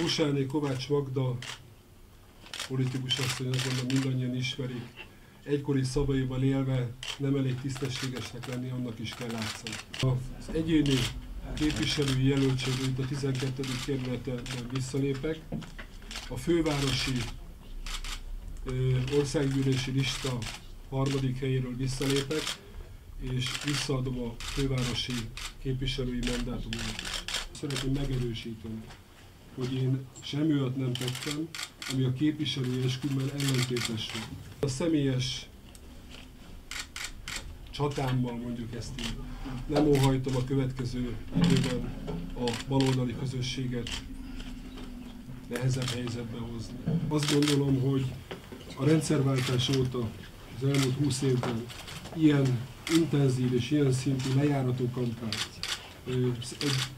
Kósáné Kovács Magda politikus asszony, gondolom mindannyian ismerik, egykori szavaival élve nem elég tisztességesnek lenni, annak is kell látszani. Az egyéni képviselői jelöltségről itt a 12. kerületen visszalépek. A fővárosi országgyűlési lista harmadik helyéről visszalépek, és visszaadom a fővárosi képviselői mandátumomat. Szeretném megerősíteni, hogy én semmi olyat nem tettem, ami a képviselői eskümmel ellentétes volt. A személyes csatámmal mondjuk ezt így nem óhajtom a következő időben a baloldali közösséget nehezebb helyzetbe hozni. Azt gondolom, hogy a rendszerváltás óta az elmúlt 20 évben ilyen intenzív és ilyen szintű lejárató kampány ö, egy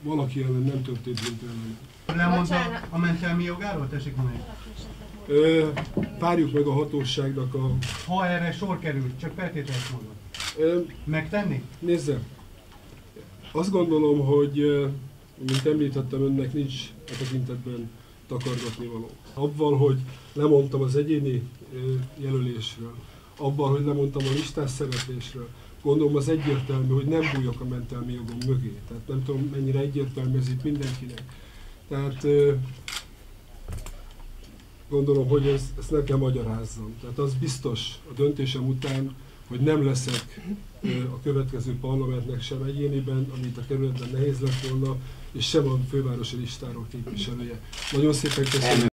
valaki ellen nem történt, mint ellen. Lemondta Bocsánat. a mentelmi jogáról? Tessék mondani. Ö, Várjuk meg a hatóságnak a... Ha erre sor került, csak feltételes módon. Ö, Megtenni? Nézze, azt gondolom, hogy, mint említettem önnek, nincs a tekintetben takargatni való. Abban, hogy lemondtam az egyéni jelölésről, abban, hogy lemondtam a listás szereplésről, gondolom az egyértelmű, hogy nem bújok a mentelmi jogom mögé. Tehát nem tudom, mennyire egyértelmű ez itt mindenkinek. Tehát gondolom, hogy ez, ezt nem kell magyarázzam. Tehát az biztos a döntésem után, hogy nem leszek a következő parlamentnek sem egyéniben, amit a kerületben nehéz lett volna, és sem a fővárosi listáról képviselője. Nagyon szépen köszönöm.